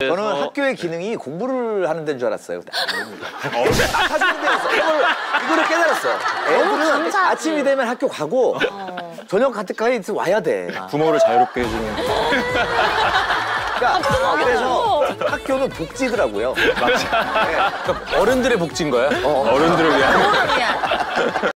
저는 학교의 네. 기능이 공부를 하는 데인 줄 알았어요. 애들 낙하시는 데였어. 이걸, 이거를 깨달았어. 애들은 아침이 되면 학교 가고 저녁 가까이 와야 돼. 부모를 자유롭게 해주는 그러니까 그래서 학교는 복지더라고요. 네. 어른들의 복지인 거야? 어, 어. 어른들을 위한.